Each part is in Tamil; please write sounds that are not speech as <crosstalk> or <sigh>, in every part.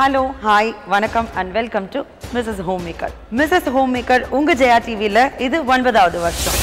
ஹலோ ஹாய் வணக்கம் and welcome to Mrs home maker Mrs home maker உங்க ஜெயா டிவியில் இது ஒன்பதாவது வருஷம்.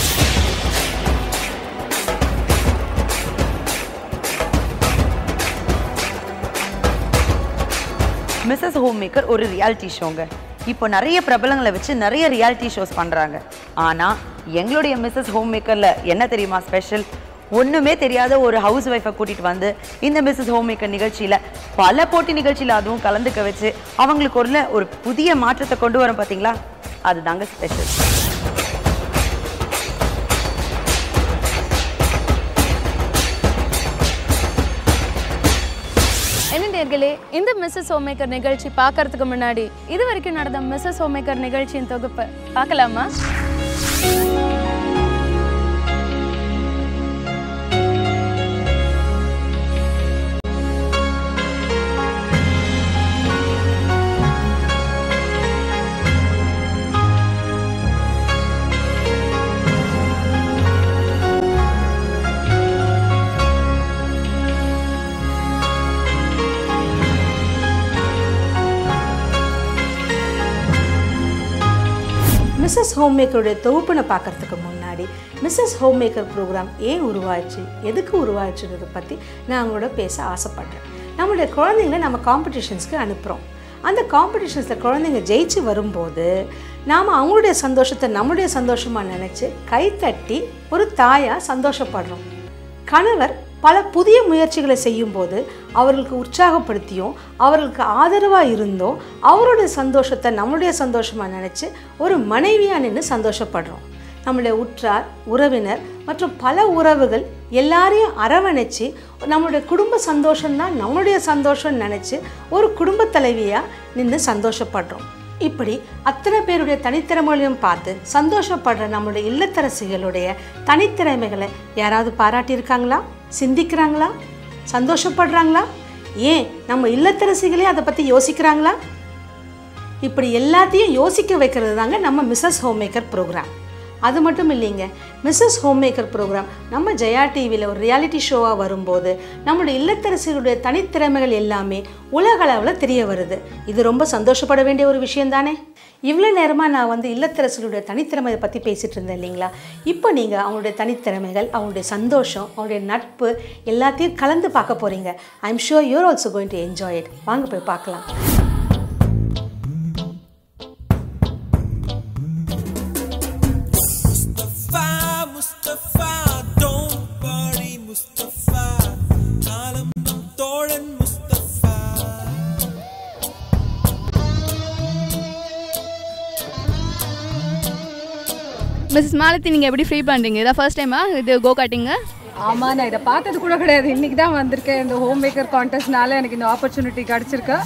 மிஸ்ஸஸ் ஹோம் மேக்கர் ஒரு ரியாலிட்டி ஷோங்க இப்போ நிறைய பிரபலங்களை வச்சு நிறைய ரியாலிட்டி ஷோஸ் பண்ணுறாங்க ஆனால் எங்களுடைய மிஸ்ஸஸ் ஹோம் மேக்கரில் என்ன தெரியுமா ஸ்பெஷல் ஒன்றுமே தெரியாத ஒரு ஹவுஸ் ஒய்ஃபை கூட்டிகிட்டு வந்து இந்த மிஸ்ஸஸ் ஹோம் மேக்கர் நிகழ்ச்சியில் பல போட்டி நிகழ்ச்சியில் அதுவும் கலந்துக்க வச்சு அவங்களுக்கு ஒரு ஒரு புதிய மாற்றத்தை கொண்டு வரோம் பார்த்தீங்களா அதுதாங்க ஸ்பெஷல் என்ன நேர்களே இந்த மிஸ்ஸஸ் ஹோம்மேக்கர் நிகழ்ச்சி பார்க்கறதுக்கு முன்னாடி இது வரைக்கும் நடந்த மிஸ்ஸஸ் ஹோம்மேக்கர் நிகழ்ச்சியின் தொகுப்பு பார்க்கலாமா? ஹோம் மேக்கருடைய தொகுப்பினை பார்க்கறதுக்கு முன்னாடி மிஸ்ஸஸ் ஹோம்மேக்கர் ப்ரோக்ராம் ஏன் உருவாச்சு? எதுக்கு உருவாச்சுன்றதை பற்றி நான் அவங்களோட பேச ஆசைப்பட்றேன். நம்மளுடைய குழந்தைங்களை நம்ம காம்படிஷன்ஸ்க்கு அனுப்புகிறோம் அந்த காம்படிஷன்ஸில் குழந்தைங்க ஜெயிச்சு வரும்போது நாம் அவங்களுடைய சந்தோஷத்தை நம்மளுடைய சந்தோஷமாக நினச்சி கைத்தட்டி ஒரு தாயாக சந்தோஷப்படுறோம். கணவர் பல புதிய முயற்சிகளை செய்யும்போது அவர்களுக்கு உற்சாகப்படுத்தியும் அவர்களுக்கு ஆதரவாக இருந்தோம் அவருடைய சந்தோஷத்தை நம்மளுடைய சந்தோஷமாக நினச்சி ஒரு மனைவியாக நின்று சந்தோஷப்படுறோம். நம்மளுடைய உற்றார் உறவினர் மற்றும் பல உறவுகள் எல்லாரையும் அரவணைச்சு நம்மளுடைய குடும்ப சந்தோஷம்தான் நம்மளுடைய சந்தோஷம்னு நினச்சி ஒரு குடும்ப தலைவியாக நின்று சந்தோஷப்படுறோம். இப்படி அத்தனை பேருடைய தனித்திறமைகளையும் பார்த்து சந்தோஷப்படுற நம்மளுடைய இல்லத்தரசிகளுடைய தனித்திறமைகளை யாராவது பாராட்டியிருக்காங்களா? சிந்திக்கிறாங்களா? சந்தோஷப்படுறாங்களா? ஏன் நம்ம இல்லத்தரசிகளே அதை பற்றி யோசிக்கிறாங்களா? இப்படி எல்லாத்தையும் யோசிக்க வைக்கிறது தாங்க நம்ம மிஸ்ஸஸ் ஹோம்மேக்கர் ப்ரோக்ராம். அது மட்டும் இல்லைங்க மிஸ்ஸஸ் ஹோம்மேக்கர் ப்ரோக்ராம் நம்ம ஜெயா டிவியில் ஒரு ரியாலிட்டி ஷோவாக வரும்போது நம்மளுடைய இல்லத்தரசிகளுடைய தனித்திறமைகள் எல்லாமே உலக அளவில் தெரிய வருது. இது ரொம்ப சந்தோஷப்பட வேண்டிய ஒரு விஷயம் தானே இவ்வளோ நேரமாக நான் வந்து இல்லத்தரசிகளுடைய தனித்திறமையை பற்றி பேசிகிட்டு இருந்தேன் இல்லைங்களா? இப்போ நீங்கள் அவங்களுடைய தனித்திறமைகள் அவங்களுடைய சந்தோஷம் அவங்களுடைய நட்பு எல்லாத்தையும் கலந்து பார்க்க போகிறீங்க I am sure you're also going to enjoy it வாங்க போய் பார்க்கலாம். மிஸ்ஸஸ் மாலத்தி நீங்கள் எப்படி ஃப்ரீ பண்ணுறீங்க இதான் ஃபர்ஸ்ட் டைமா இது கோ காட்டிங்க ஆமாம் நான் இதை பார்த்தது கூட கிடையாது. இன்னைக்கு தான் வந்திருக்கேன். இந்த ஹோம் மேக்கர் கான்டெஸ்ட்னால எனக்கு இந்த ஆப்பர்ச்சுனிட்டி கிடச்சிருக்கு.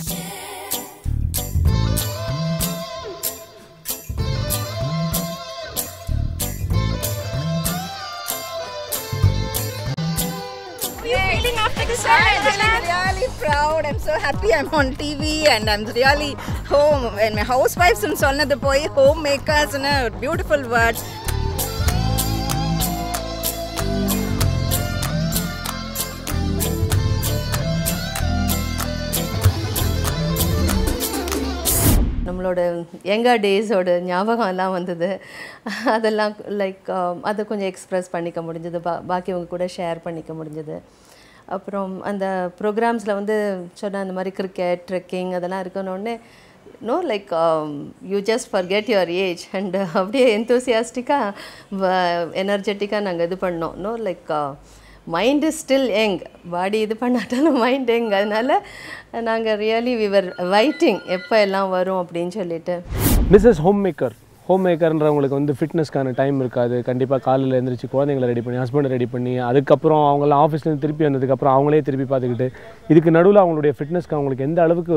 Proud. I'm so happy I'm on TV and I'm really home. And my housewives and சொன்னது போய் homemakers and a beautiful words. நம்மளோட யங்கர் டேஸோட ஞாபகம் எல்லாம் வந்தது அதெல்லாம் லைக் um, அதை கொஞ்சம் எக்ஸ்ப்ரெஸ் பண்ணிக்க முடிஞ்சது பா பாக்கியவங்க கூட ஷேர் பண்ணிக்க முடிஞ்சது அப்புறம் அந்த ப்ரோக்ராம்ஸில் வந்து சொன்ன அந்த மாதிரி கிரிக்கெட் ட்ரெக்கிங் அதெல்லாம் இருக்கணுன்னே no like you just forget your age and அப்படியே எந்தூசியாஸ்டிக்காக எனர்ஜெட்டிக்காக நாங்கள் இது பண்ணோம். No like mind is still young body இது பண்ணாட்டாலும் மைண்ட் எங் அதனால நாங்கள் ரியலி விவர் வைட்டிங் எப்போ எல்லாம் வரும் அப்படின்னு சொல்லிட்டு. மிஸ்ஸஸ் ஹோம் மேக்கர் ஹோம் மேக்கர்ன்றவங்களுக்கு வந்து ஃபிட்னஸ்க்கான டைம் இருக்காது. கண்டிப்பாக காலையில் எழுந்திரிச்சு குழந்தைங்களை ரெடி பண்ணி ஹஸ்பண்டை ரெடி பண்ணி அதுக்கப்புறம் அவங்களாம் ஆஃபீஸ்லேருந்து திருப்பி வந்ததுக்கப்புறம் அவங்களே திருப்பி பார்த்துக்கிட்டு இதுக்கு நடுவில் அவங்களுடைய ஃபிட்னஸ்க்கு அவங்களுக்கு எந்த அளவுக்கு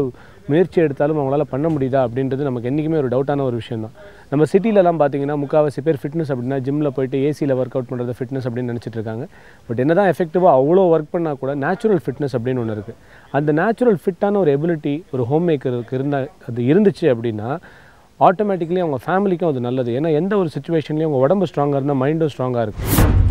முயற்சி எடுத்தாலும் அவங்களால பண்ண முடியுதா அப்படின்றது நமக்கு என்றைக்குமே ஒரு டவுட்டான ஒரு விஷயம் தான் நம்ம சிட்டிலலாம் பார்த்தீங்கன்னா முக்கால்வாசி பேர் ஃபிட்னஸ் அப்படின்னா ஜிம்மில் போயிட்டு ஏசியில் ஒர்க் அவுட் பண்ணுறது ஃபிட்னஸ் அப்படின்னு நினச்சிட்டு இருக்காங்க. பட் என்ன தான் எஃபெக்டிவாக அவ்வளோ ஒர்க் பண்ணால் கூட நேச்சுரல் ஃபிட்னஸ் அப்படின்னு ஒன்று இருக்குது அந்த நேச்சுரல் ஃபிட்டான ஒரு எபிலிட்டி ஒரு ஹோம் மேக்கருக்கு இருந்தால் அது இருந்துச்சு அப்படின்னா ஆட்டோமேட்டிக்கலி அவங்க ஃபேமிலிக்கும் அது நல்லது. ஏன்னா எந்த ஒரு சுச்சுவேஷன்லையும் அவங்க உடம்பு ஸ்ட்ராங்காக இருந்தால் மைண்டும் ஸ்ட்ராங்காக இருக்கும்.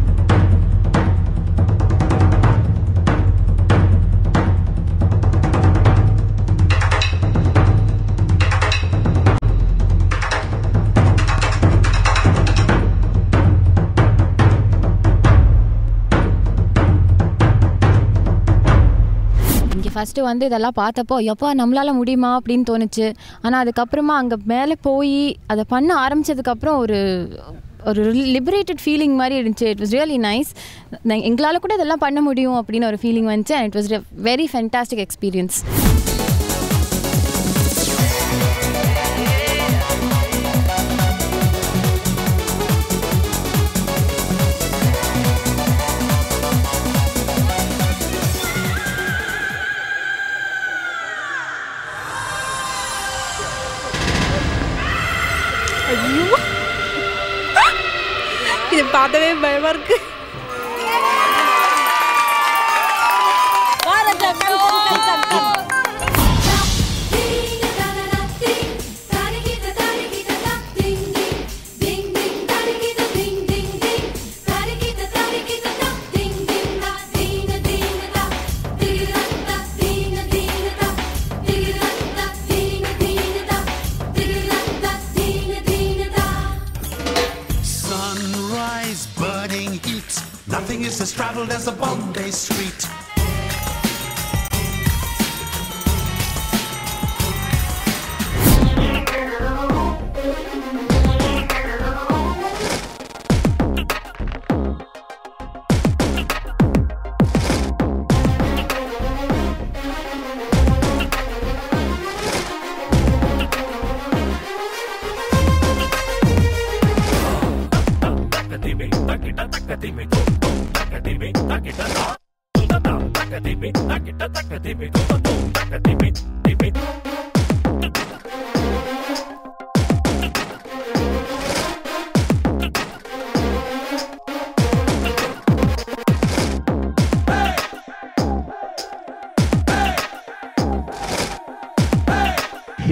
ஃபஸ்ட்டு வந்து இதெல்லாம் பார்த்தப்போ எப்பா நம்மளால் முடியுமா? அப்படின்னு தோணுச்சு. ஆனால் அதுக்கப்புறமா அங்கே மேலே போய் அதை பண்ண ஆரம்பித்ததுக்கப்புறம் ஒரு ஒரு லிபரேட்டட் ஃபீலிங் மாதிரி இருந்துச்சு. இட் வாஸ் ரியலி நைஸ் எங்களால் கூட இதெல்லாம் பண்ண முடியும் அப்படின்னு ஒரு ஃபீலிங் வந்துச்சு. And it was very fantastic experience बाद में वर्क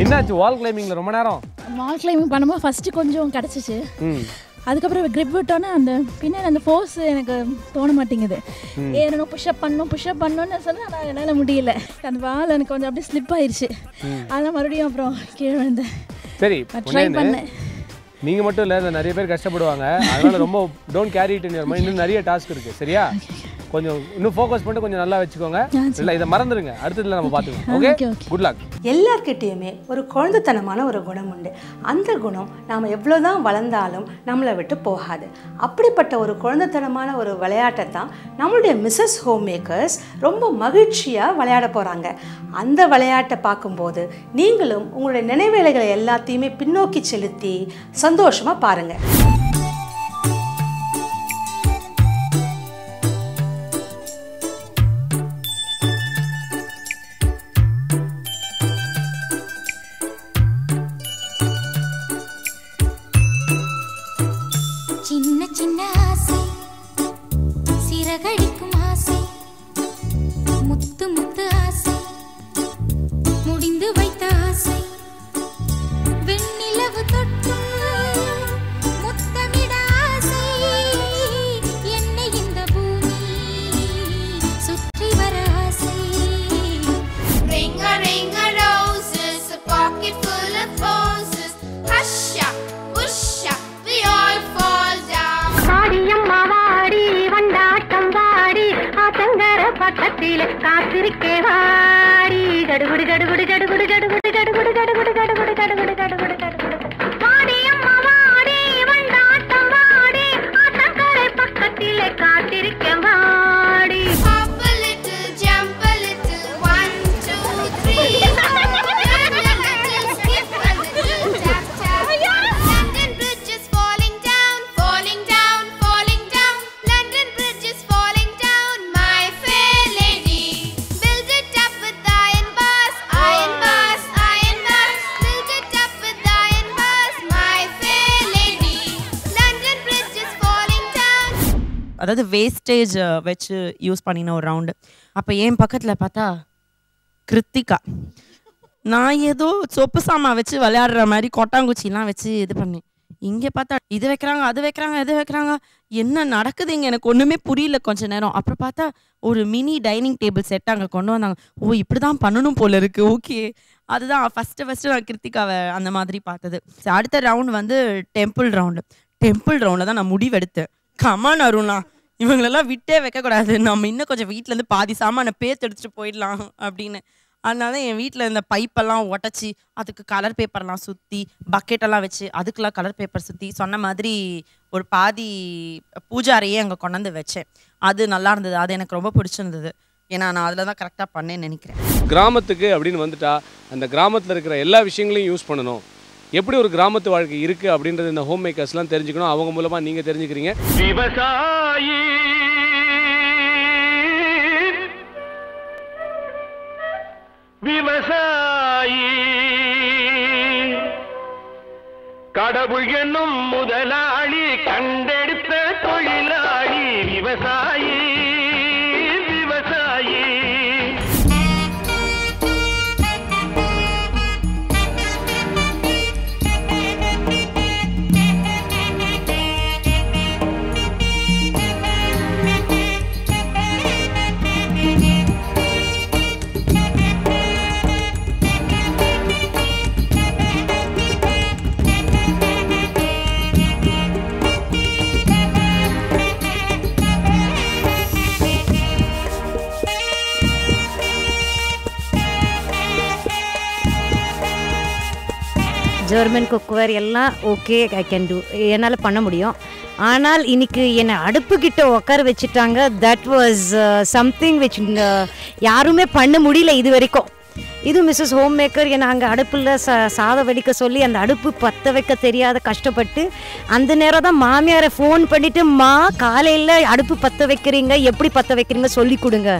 என்னாச்சு? வால் கிளைம்பிங்கில் ரொம்ப நேரம். வால் கிளைம்பிங் பண்ணும்போது ஃபஸ்ட்டு கொஞ்சம் கிடச்சிச்சு. அதுக்கப்புறம் grip விட்டோன்னே அந்த பின்னாடி அந்த ஃபோர்ஸ் எனக்கு தோண மாட்டேங்குது. ஏறணும் புஷ்அப் பண்ணணும் புஷ்அப் பண்ணணும்னு சொன்னால் ஆனால் என்னால் முடியல. அந்த வால் எனக்கு கொஞ்சம் அப்படியே ஸ்லிப் ஆயிடுச்சு. அதெல்லாம் மறுபடியும் அப்புறம் கீழே விழுந்தேன். சரி ட்ரை பண்ணேன். நீங்க மட்டும் இல்ல நிறைய பேர் கஷ்டப்படுவாங்க. அதனால ரொம்ப don't carry it in mind இன்னும் நிறைய டாஸ்க் இருக்கு. சரியா? கொஞ்சம் இன்னும் ஃபோக்கஸ் பண்ணிட்டு கொஞ்சம் நல்லா வச்சுக்கோங்க. இல்ல இதை மறந்துடுங்க அடுத்ததுல நம்ம பார்த்துக்கலாம். ஓகே குட் லக் எல்லார்கிட்டேயுமே ஒரு குழந்தைத்தனமான ஒரு குணம் உண்டு. அந்த குணம் நாம் எவ்வளோதான் வளர்ந்தாலும் நம்மளை விட்டு போகாது. அப்படிப்பட்ட ஒரு குழந்தைத்தனமான ஒரு விளையாட்டை தான் நம்மளுடைய மிஸ்ஸஸ் ஹோம் மேக்கர்ஸ் ரொம்ப மகிழ்ச்சியாக விளையாட போகிறாங்க அந்த விளையாட்டை பார்க்கும்போது நீங்களும் உங்களுடைய நினைவேலைகளை எல்லாத்தையுமே பின்னோக்கி செலுத்தி சந்தோஷமாக பாருங்கள் அதாவது வேஸ்டேஜ் வச்சு யூஸ் பண்ணின ஒரு ரவுண்டு அப்போ என் பக்கத்தில் பார்த்தா கிருத்திகா. நான் ஏதோ சொப்பு சாமான் வச்சு விளையாடுற மாதிரி கொட்டாங்குச்சிலாம் வச்சு இது பண்ணேன். இங்கே பார்த்தா இது வைக்கிறாங்க அது வைக்கிறாங்க இது வைக்கிறாங்க. என்ன நடக்குது இங்கே எனக்கு ஒன்றுமே புரியல கொஞ்ச நேரம். அப்புறம் பார்த்தா ஒரு மினி டைனிங் டேபிள் செட் அங்கே கொண்டு வந்தாங்க. ஓ இப்படி தான் பண்ணணும் போல இருக்கு. ஓகே அதுதான் ஃபஸ்ட்டு ஃபஸ்ட்டு நான் கிருத்திகாவை அந்த மாதிரி பார்த்தது. அடுத்த ரவுண்ட் வந்து டெம்பிள் ரவுண்டு டெம்பிள் ரவுண்டில் தான் நான் முடிவெடுத்தேன். Come on Aruna. இவங்களெல்லாம் விட்டே வைக்கக்கூடாது. நம்ம இன்னும் கொஞ்சம் வீட்டிலேருந்து பாதி சாமானை பேத்து எடுத்துகிட்டு போயிடலாம் அப்படின்னு. அதனால என் வீட்டில் இந்த பைப்பெல்லாம் உடச்சி அதுக்கு கலர் பேப்பர்லாம் சுற்றி பக்கெட்டெல்லாம் வச்சு அதுக்கெல்லாம் கலர் பேப்பர் சுற்றி சொன்ன மாதிரி ஒரு பாதி பூஜாரையே அங்கே கொண்டாந்து வச்சேன். அது நல்லா இருந்தது. அது எனக்கு ரொம்ப பிடிச்சிருந்தது. ஏன்னா நான் அதில் தான் கரெக்டாக பண்ணேன்னு நினைக்கிறேன். கிராமத்துக்கு அப்படின்னு வந்துட்டா அந்த கிராமத்தில் இருக்கிற எல்லா விஷயங்களையும் யூஸ் பண்ணணும். எப்படி ஒரு கிராமத்து வாழ்க்கை இருக்குது அப்படின்றது இந்த ஹோம் மேக்கர்ஸ்லாம் தெரிஞ்சுக்கணும். அவங்க மூலமாக நீங்கள் தெரிஞ்சுக்கிறீங்க. விவசாயி. விவசாயி. கடவுள் என்னும் முதலாளி கண்டெடுத்த தொழிலாளி விவசாயி விவசாயி. ஜெர்மன் குக்வேர் எல்லாம் ஓகே ஐ கேன் டூ என்னால் பண்ண முடியும். ஆனால் இன்னைக்கு என்னை அடுப்புக்கிட்ட உட்கார வச்சுட்டாங்க. தட் வாஸ் சம்திங் விச் யாருமே பண்ண முடியல இது வரைக்கும் இது மிஸ்ஸஸ் ஹோம் மேக்கர் என்னை அங்கே அடுப்பில் ச சாதம் வெடிக்க சொல்லி அந்த அடுப்பு பற்ற வைக்க தெரியாத கஷ்டப்பட்டு அந்த நேரம் தான் மாமியாரை ஃபோன் பண்ணிவிட்டு மா காலையில் அடுப்பு பற்ற வைக்கிறீங்க? எப்படி பற்ற வைக்கிறீங்க சொல்லி கொடுங்க.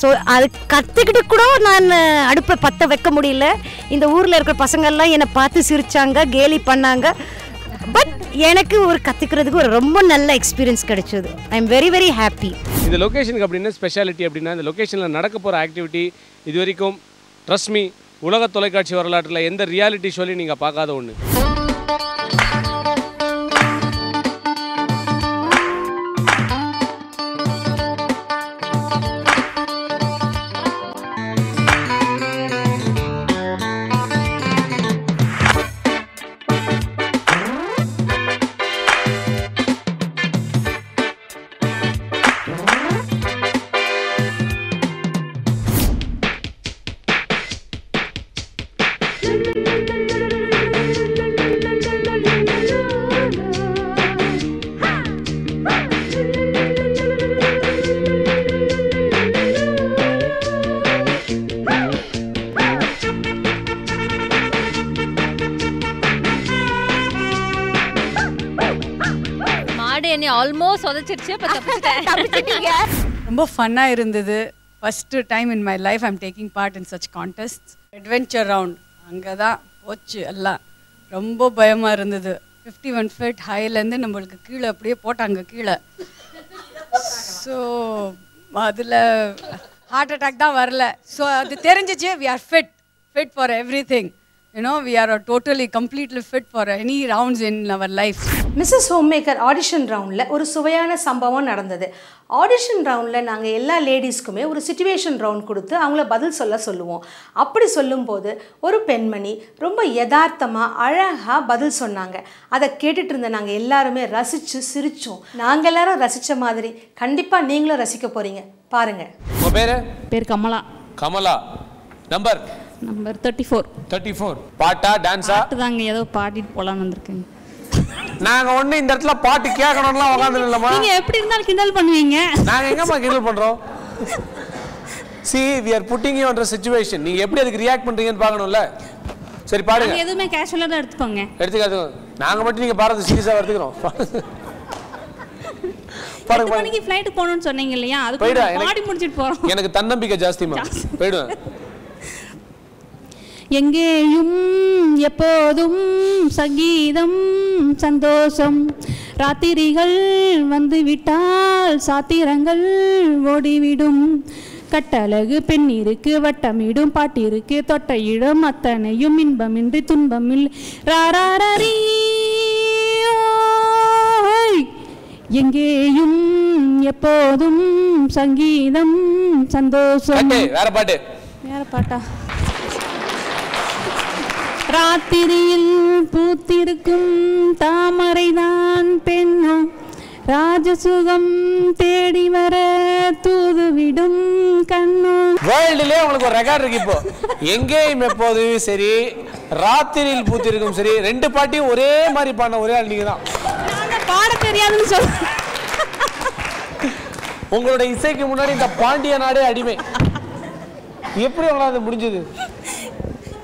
ஸோ அது கற்றுக்கிட்டு கூட நான் அடுப்பை பற்ற வைக்க முடியல. இந்த ஊரில் இருக்கிற பசங்கள்லாம் என்னை பார்த்து சிரிச்சாங்க கேலி பண்ணாங்க. பட் எனக்கு ஒரு கற்றுக்கிறதுக்கு ஒரு ரொம்ப நல்ல எக்ஸ்பீரியன்ஸ் கிடைச்சது. I am very very happy இந்த லொக்கேஷனுக்கு அப்படின்னா ஸ்பெஷாலிட்டி அப்படின்னா இந்த லொக்கேஷனில் நடக்க போகிற ஆக்டிவிட்டி இது வரைக்கும் ட்ரஸ்ட் மீ உலக தொலைக்காட்சி வரலாற்றில் எந்த ரியாலிட்டி ஷோலையும் நீங்கள் பார்க்காத ஒன்று என்னை ஆல்மோஸ்ட் உதச்சிருச்சு இப்போ தப்பிச்சிட்டேன் <laughs> ரொம்ப ஃபன்னாக இருந்தது. First time in my life I'm taking part in such contest adventure round அங்கே தான் போச்சு எல்லாம். ரொம்ப பயமாக இருந்தது. ஃபிஃப்டி ஒன் ஃபீட் ஹைலேருந்து நம்மளுக்கு கீழே அப்படியே போட்டாங்க கீழே. ஸோ அதில் ஹார்ட் அட்டாக் தான் வரல. ஸோ அது தெரிஞ்சிச்சு we are fit fit for everything you know we are totally completely fit for any rounds in our life Mrs homemaker audition ரவுண்டில் ஒரு சுவையான சம்பவம் நடந்தது. ஆடிஷன் ரவுண்டில் நாங்கள் எல்லா லேடிஸ்க்குமே ஒரு சுச்சுவேஷன் ரவுண்ட் கொடுத்து அவங்கள பதில் சொல்ல சொல்லுவோம். அப்படி சொல்லும்போது ஒரு பெண்மணி ரொம்ப யதார்த்தமாக அழகாக பதில் சொன்னாங்க. அதை கேட்டுட்டு இருந்த நாங்கள் எல்லாருமே ரசித்து சிரித்தோம் நாங்கள் எல்லாரும் ரசித்த மாதிரி. கண்டிப்பாக நீங்களும் ரசிக்க போகிறீங்க பாருங்கள் பேர்? பேர் Kamala. Kamala. Number number thirty four thirty four பாட்டா டான்ஸா பாட்டு தாங்க ஏதோ பாடிட்டு போலான்னு வந்திருக்கேன் நாங்கள் ஒன்று இந்த இடத்துல பாட்டு கேட்கணும்லாம் உட்காந்து இல்லைம்மா. நீங்க எப்படி இருந்தாலும் கிண்டல் பண்ணுவீங்க. நாங்கள் எங்கம்மா கிண்டல் பண்ணுறோம் see we are putting you under situation நீங்கள் எப்படி அதுக்கு ரியாக்ட் பண்ணுறீங்கன்னு பார்க்கணும்ல. சரி பாடுங்க. நாங்க எதுவுமே கேஷுவலாக தான் எடுத்துக்கோங்க. எடுத்துக்காது நாங்கள் மட்டும் நீங்கள் பாடுறது சீரியஸாக எடுத்துக்கிறோம். எட்டு மணிக்கு ஃப்ளைட்டு போகணும்னு சொன்னீங்க இல்லையா? அது பாடி முடிச்சிட்டு போறோம். எனக்கு தன்னம்பிக்கை ஜாஸ்திமா போயிடுவேன் எங்கேயும் எப்போதும் சங்கீதம் சந்தோஷம். ராத்திரிகள் வந்துவிட்டால் சாத்திரங்கள் ஓடிவிடும். கட்டழகு பெண்ணிருக்கு வட்டமிடும். பாட்டிருக்கு தொட்டையிடும். அத்தனையும் இன்பமின்றி துன்பமில்லை ராராரீ ஓய். எங்கேயும் எப்போதும் சங்கீதம் சந்தோஷம். வேற பாட்டு. வேற பாட்டா? ராத்திரியில் பூத்திருக்கும் தாமரைதான் பெண்ணும் ராஜசுகம் தேடி வர தூதுவிடும் கண்ணம் வேர்ல்டுலேயே உங்களுக்கு ஒரு ரெக்கார்ட் இருக்கு இப்போ. எங்கேயும் எப்போதும் சரி ராத்திரியில் பூத்திருக்கும் சரி ரெண்டு பாட்டையும் ஒரே மாதிரி பாடின ஒரே ஆள் நீங்க தான். பாட தெரியாதுன்னு சொல்ல உங்களோட இசைக்கு முன்னாடி இந்த பாண்டிய நாடே அடிமை. எப்படி உங்களால அது முடிஞ்சது?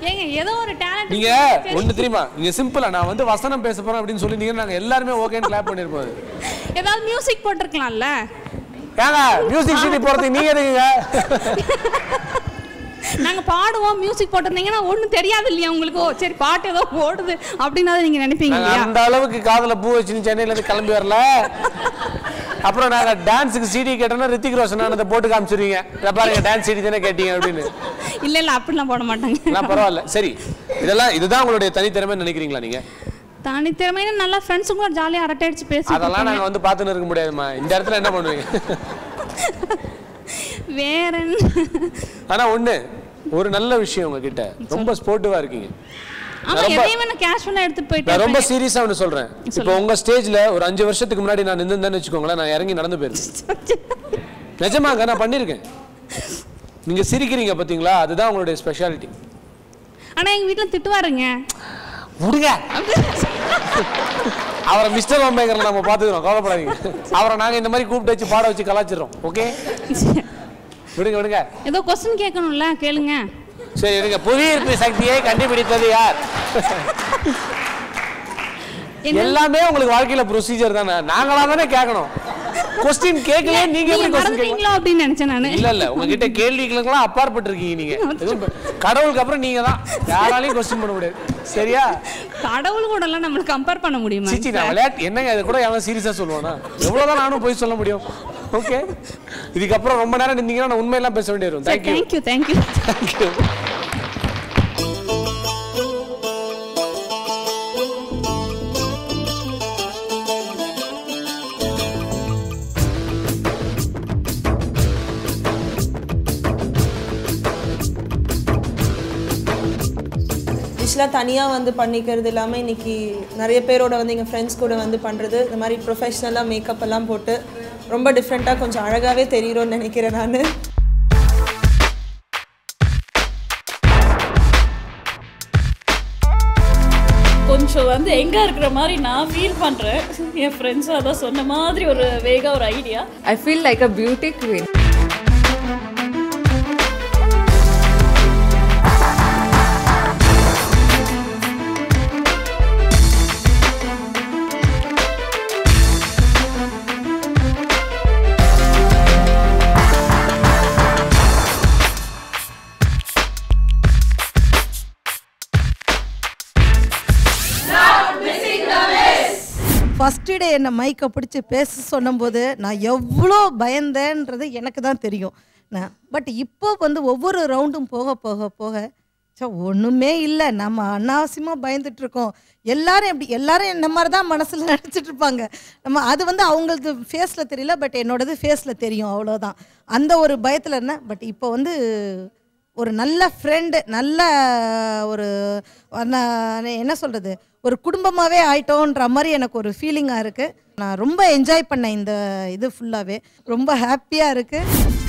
ஏங்க ஏதோ ஒரு டேலண்ட் நீங்க ஒண்ணு தெரியுமா? நீங்க சிம்பிளா நான் வந்து வசனம் பேச போறேன் அப்படின்னு சொல்லிட்டீங்கன்னா நாங்க எல்லாருமே ஓகேன்னு கிளாப் பண்ணிருப்போம். ஏதாவது மியூசிக் போட்டிருக்கலாம்ல? ஏங்க மியூசிக் ஷூட்டி போறதுக்கு நீங்க எதுக்குங்க? நாங்க பாடுவோம் மியூசிக் போட்டிருந்தீங்கன்னா ஒண்ணும் தெரியாது இல்லையா உங்களுக்கு? ஓ சரி பாட்டு ஏதோ ஓடுது அப்படின்னாவது நீங்க நினைப்பீங்க நாங்க அந்த அளவுக்கு காதுல பூ வச்சு சென்னையில இருந்து கிளம்பி வரல. அப்புறம் நாங்க டான்ஸுக்கு சிடி கேட்டோம்னா ரித்திக் ரோஷன் அதை போட்டு காமிச்சிருவீங்க. பாருங்க டான்ஸ் சிடி தானே கேட்டீங்க அப்படின்னு. இல்ல இல்ல அப்படிலாம் போட மாட்டாங்க. நான் பரவாயில்ல. சரி இதெல்லாம் இதுதான் உங்களுடைய தனித்திறமை நினைக்கிறீங்களா நீங்க? தனித்திறமையான நல்லா ஃப்ரெண்ட்ஸுங்க ஜாலியா அரட்டை அடிச்சு பேசி அதெல்லாம் நாங்க வந்து பார்த்துன்னு இருக்க முடியாதும்மா. இந்த இடத்துல என்ன பண்ணுவீங்க? வேற? ஆனா ஒண்ணு ஒரு நல்ல விஷயம் உங்ககிட்ட. ரொம்ப ஸ்போர்ட்டிவா இருக்கீங்க. நான் ரொம்ப-. சீரியஸா ஒன்று சொல்றேன். இப்போ உங்க ஸ்டேஜ்ல ஒரு அஞ்சு வருஷத்துக்கு முன்னாடி நான் நின்றுந்தேன்னு வச்சுக்கோங்களேன் நான் இறங்கி நடந்து போயிருக்கேன் <laughs> நிஜமாங்க நான் பண்ணியிருக்கேன் நீங்க சிரிக்கிறீங்க பாத்தீங்களா? அதுதான் உங்களுடைய ஸ்பெஷாலிட்டி ஆனா எங்க வீட்ல திட்டுவாருங்க. விடுங்க <laughs> அவரை மிஸ்டர் ஹோம்பேக்கர்ல நம்ம பாத்துக்கிறோம் கவலைப்படாதீங்க. அவரை நாங்க இந்த மாதிரி கூப்பிட்டு வச்சு பாட வச்சு கலாச்சிடுறோம் ஓகே <laughs> விடுங்க விடுங்க. ஏதோ கொஸ்டின் கேட்கணும்ல கேளுங்க. சரி விடுங்க புவியீர்ப்பு சக்தியை கண்டுபிடித்தது யார்? எல்லாமே உங்களுக்கு வாழ்க்கையில ப்ரொசீஜர் தானே. நாங்களா தானே கேட்கணும். கொஸ்டின் கேட்கலையே நீங்க எப்படி கொஸ்டின் அப்படின்னு நினைச்சேன் நானு. இல்ல இல்ல உங்ககிட்ட கேள்விகளுக்கெல்லாம் அப்பாற்பட்டு இருக்கீங்க நீங்க கடவுளுக்கு அப்புறம் நீங்க தான். யாராலையும் கொஸ்டின் பண்ண முடியாது. சரியா? கடவுள் கூட எல்லாம் நம்மளுக்கு கம்பேர் பண்ண முடியுமா? சிச்சி நான் விளையாட்டு என்னங்க இது கூட எவன் சீரியஸா சொல்லுவானா? எவ்வளவுதான் நானும் போய் சொல்ல முடியும். ஓகே இதுக்கப்புறம் ரொம்ப நேரம் நின்றீங்கன்னா நான் உண்மையெல்லாம் பேச வேண்டிய வரும். தேங்க்யூ தேங்க்யூ தேங்க்யூ யூஸ்வலாக தனியாக வந்து பண்ணிக்கிறது இல்லாமல் இன்னைக்கு நிறைய பேரோட வந்து எங்கள் ஃப்ரெண்ட்ஸ் கூட வந்து பண்ணுறது இந்த மாதிரி ப்ரொஃபஷ்னலாக மேக்கப் எல்லாம் போட்டு ரொம்ப டிஃப்ரெண்ட்டாக கொஞ்சம் அழகாகவே தெரியுறோன்னு நினைக்கிறேன் நான். கொஞ்சம் வந்து எங்கே இருக்கிற மாதிரி நான் ஃபீல் பண்ணுறேன் என் ஃப்ரெண்ட்ஸும் அதான் சொன்ன மாதிரி ஒரு வேக ஒரு idea I feel like a beauty queen first என்னை மைக்கை பிடிச்சி பேச சொன்னபோது நான் எவ்வளோ பயந்தேன்றது எனக்கு தான் தெரியும். நான் பட் இப்போ வந்து ஒவ்வொரு ரவுண்டும் போக போக போக சே ஒன்றுமே இல்லை. நம்ம அனாவசியமாக பயந்துட்டு இருக்கோம். எல்லாரும் எப்படி எல்லாரும் என்ன மாதிரி தான் மனசில் <laughs> நினச்சிட்டு இருப்பாங்க. நம்ம அது வந்து அவங்களது ஃபேஸில் தெரியல பட் என்னோடது ஃபேஸில் தெரியும் அவ்வளோதான் அந்த ஒரு பயத்தில் இருந்தேன் பட் இப்போ வந்து ஒரு நல்ல ஃப்ரெண்டு நல்ல ஒரு என்ன சொல்கிறது ஒரு குடும்பமாகவே ஆயிட்டோன்ற மாதிரி எனக்கு ஒரு ஃபீலிங்காக இருக்குது நான் ரொம்ப என்ஜாய் பண்ணேன் இந்த இது ஃபுல்லாகவே ரொம்ப ஹாப்பியாக இருக்குது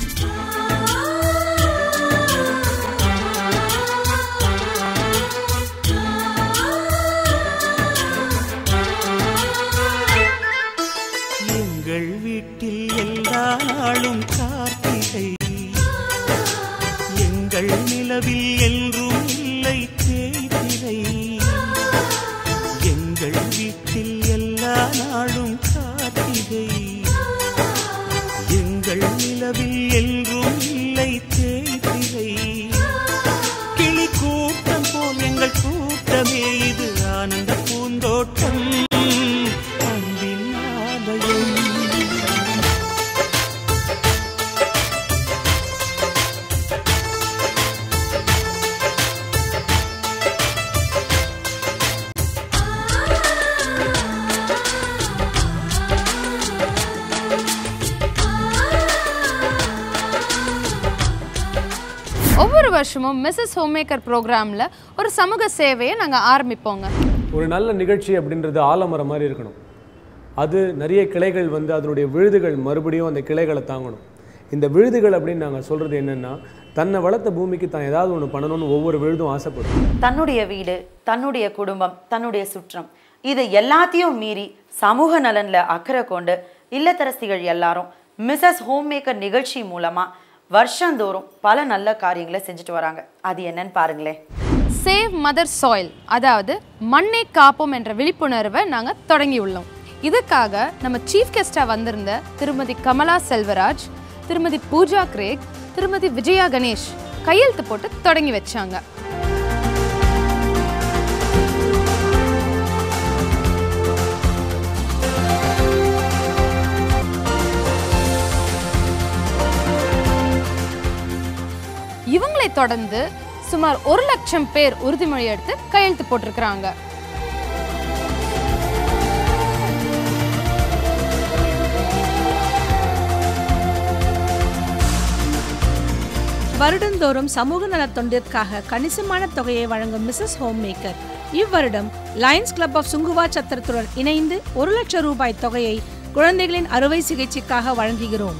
வருஷமும் மிஸ்ஸஸ் ஹோம்மேக்கர் ப்ரோக்ராமில் ஒரு சமூக சேவையை நாங்கள் ஆரம்பிப்போங்க. ஒரு நல்ல நிகழ்ச்சி அப்படின்றது ஆலமரம் மாதிரி இருக்கணும். அது நிறைய கிளைகள் வந்து அதனுடைய விழுதுகள் மறுபடியும் அந்த கிளைகளை தாங்கணும். இந்த விழுதுகள் அப்படின்னு நாங்கள் சொல்கிறது என்னென்னா தன்னை வளர்த்த பூமிக்கு தான் ஏதாவது ஒன்று பண்ணணும்னு ஒவ்வொரு விழுதும் ஆசைப்படும். தன்னுடைய வீடு தன்னுடைய குடும்பம் தன்னுடைய சுற்றம் இது எல்லாத்தையும் மீறி சமூக நலன்ல அக்கறை கொண்டு இல்லத்தரசிகள் எல்லாரும் மிஸ்ஸஸ் ஹோம் மேக்கர் நிகழ்ச்சி மூலமா வருஷந்தோறும் பல நல்ல காரியங்களை செஞ்சுட்டு வராங்க. அது என்னன்னு பாருங்களேன். சேவ் மதர் சாயில் அதாவது மண்ணை காப்போம் என்ற விழிப்புணர்வை நாங்கள் தொடங்கியுள்ளோம் இதுக்காக நம்ம சீஃப் கெஸ்டாக வந்திருந்த திருமதி கமலா செல்வராஜ் திருமதி பூஜா கிரேக் திருமதி விஜயா கணேஷ் கையெழுத்து போட்டு தொடங்கி வச்சாங்க. இவங்களை தொடர்ந்து சுமார் ஒரு லட்சம் பேர் உறுதிமொழி எடுத்து கையெழுத்து போட்டிருக்கிறாங்க. வருடந்தோறும் சமூக நலத் தொண்டிற்காக கணிசமான தொகையை வழங்கும் மிஸ்ஸஸ் ஹோம் மேக்கர் இவ்வருடம் லயன்ஸ் கிளப் ஆஃப் சுங்குவா சத்திரத்துடன் இணைந்து ஒரு லட்சம் ரூபாய் தொகையை குழந்தைகளின் அறுவை சிகிச்சைக்காக வழங்குகிறோம்.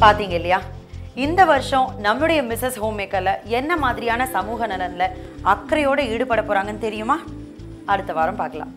பார்த்தீங்க இல்லையா? இந்த வருஷம் நம்மளுடைய மிஸ்ஸஸ் ஹோம் என்ன மாதிரியான சமூக நலனில் அக்கறையோட ஈடுபட போகிறாங்கன்னு தெரியுமா? அடுத்த வாரம் பார்க்கலாம்.